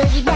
so you